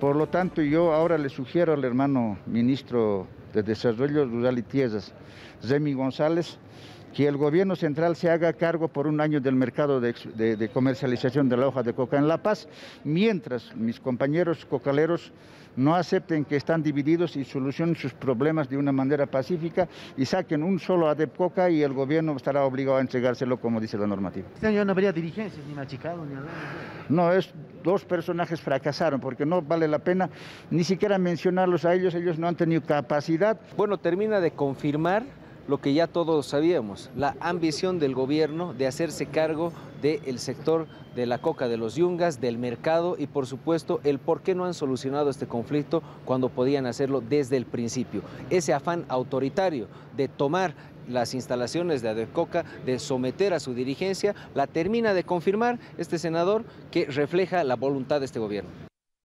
Por lo tanto, yo ahora le sugiero al hermano ministro de Desarrollo Rural y Tierras, Remy González, que el gobierno central se haga cargo por un año del mercado de, de, comercialización de la hoja de coca en La Paz, mientras mis compañeros cocaleros no acepten que están divididos y solucionen sus problemas de una manera pacífica y saquen un solo ADEP coca y el gobierno estará obligado a entregárselo como dice la normativa. Este año no habría dirigencias, ni machicado, ni nada. No, es dos personajes fracasaron porque no vale la pena ni siquiera mencionarlos a ellos, ellos no han tenido capacidad. Bueno, termina de confirmar lo que ya todos sabíamos, la ambición del gobierno de hacerse cargo del sector de la coca de los yungas, del mercado y por supuesto el por qué no han solucionado este conflicto cuando podían hacerlo desde el principio. Ese afán autoritario de tomar las instalaciones de Adecoca, de someter a su dirigencia, la termina de confirmar este senador que refleja la voluntad de este gobierno.